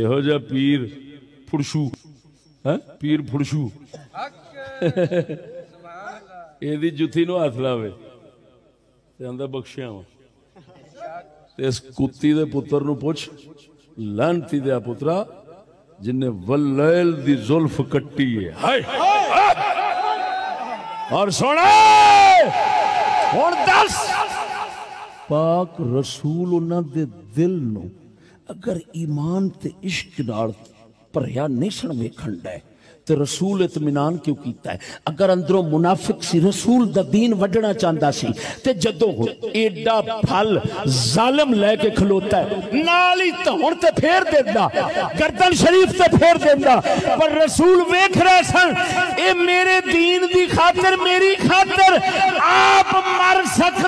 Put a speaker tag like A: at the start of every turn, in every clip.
A: ਇਹੋ ਜਿਹਾ ਪੀਰ ਫੁੜਸ਼ੂ ਹੈ ਪੀਰ ਫੁੜਸ਼ੂ ਇਹਦੀ ਜੁੱਤੀ ਨੂੰ ਹੱਥ ਲਾਵੇ ਤੇ ਆਂਦਾ ਬਖਸ਼ਿਆ ਵਾ ਤੇ ਇਸ ਕੁੱਤੀ ਦੇ ਪੁੱਤਰ ਨੂੰ ਪੁੱਛ ਲਾਂਤੀ ਦੇ ਪੁੱਤਰਾ ਜਿਨੇ ਵੱਲੈਲ ਦੀ ਜ਼ੁਲਫ ਕੱਟੀ ਹੈ ਹਾਏ ਔਰ ਸੁਣਾ ਹੁਣ ਦੱਸ ਪਾਕ ਰਸੂਲ ਉਹਨਾਂ ਦੇ ਦਿਲ ਨੂੰ ਅਗਰ ਈਮਾਨ ਤੇ ਇਸ਼ਕ ਨਾਲ ਭਰਿਆ ਨਹੀਂ ਸਣ ਵੇਖਣ ਦਾ ਤੇ ਰਸੂਲ ਇਤਮੀਨਾਨ ਕਿਉਂ ਕੀਤਾ ਹੈ ਅਗਰ ਅੰਦਰੋਂ ਮੁਨਾਫਿਕ ਸੀ ਰਸੂਲ ਦਾ ਦੀਨ ਵੱਢਣਾ ਚਾਹੁੰਦਾ ਸੀ ਤੇ ਜਦੋਂ ਐਡਾ ਫਲ ਜ਼ਾਲਮ ਲੈ ਕੇ ਖਲੋਤਾ ਹੈ ਨਾਲ ਹੀ ਧੌਣ ਤੇ ਫੇਰ ਦਿੰਦਾ ਗਰਦਨ ਸ਼ਰੀਫ ਤੇ ਫੇਰ ਦਿੰਦਾ ਪਰ ਰਸੂਲ ਵੇਖ ਰਹੇ ਸਨ ਇਹ ਮੇਰੇ ਦੀਨ ਦੀ ਖਾਤਰ ਮੇਰੀ ਖਾਤਰ ਆਪ ਮਰ ਸਕਦਾ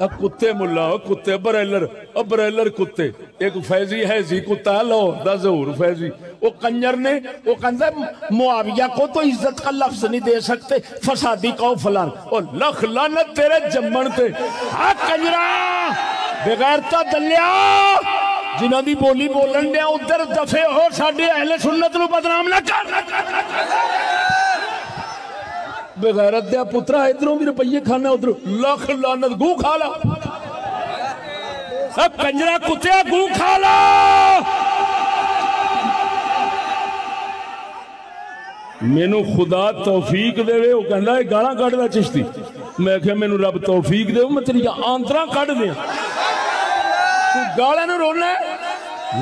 A: कुत्ते मुला कुत्ते, बरेलर और बरेलर कुत्ते। एक फैजी है, जी कुत्ता लो दा जहूर फैजी। वो कंजर ने, वो कंजर, मुआविया को तो इज़्ज़त का लफ्ज नहीं दे सकते। फसादी कहो फलान। और लख लान तेरे जम्मन ते। हा, कंजरा! बगैर तो दलिया। जिन्हों की बोली बोलन दिया उधर दफे हो साडे अहले सुन्नत बदनाम ना कर। ਬਗੈਰਤ ਦੇ ਪੁੱਤਰਾ ਇਧਰੋਂ ਵੀ ਰੁਪਈਏ ਖਾਣਾ ਉਧਰ ਲੱਖ ਲਾਨਤ ਗੂ ਖਾ ਲਾ ਸਭ ਕੰਜਰਾ ਕੁੱਤਿਆ ਗੂ ਖਾ ਲਾ ਮੈਨੂੰ ਖੁਦਾ ਤੌਫੀਕ ਦੇਵੇ ਉਹ ਕਹਿੰਦਾ ਇਹ ਗਾਲਾਂ ਕੱਢਦਾ ਚਿਸ਼ਤੀ ਮੈਂ ਕਿਹਾ ਮੈਨੂੰ ਰੱਬ ਤੌਫੀਕ ਦੇਵੇ ਮੈਂ ਤੇਰੀਆਂ ਆਂਤਰਾਂ ਕੱਢ ਦਿਆਂ ਤੂੰ ਗਾਲਾਂ ਨੂੰ ਰੋਣਾ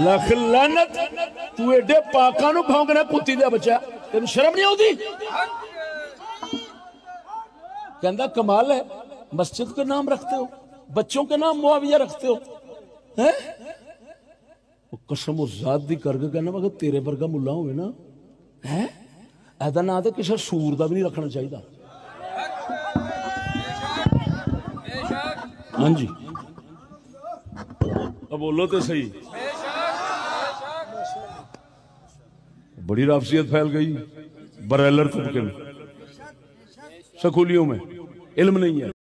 A: ਲੱਖ ਲਾਨਤ ਤੂੰ ਐਡੇ ਪਾਕਾਂ ਨੂੰ ਭੌਂਕਣਾ ਕੁੱਤੀ ਦਾ ਬੱਚਾ ਤੈਨੂੰ ਸ਼ਰਮ ਨਹੀਂ ਆਉਂਦੀ कहता कमाल है। मस्जिद का नाम रखते हो, बच्चों के नाम मुआविया रखते हो, हैं? कसम उस जात दी करके कहना, मगर तेरे वर्गा मुला होवे ना, है? ऐदा ना तो किसी सूर का भी नहीं रखना चाहिए हाँ जी। बोलो तो सही। बड़ी राफसियत फैल गई, बरेलर तबके में में। ilmu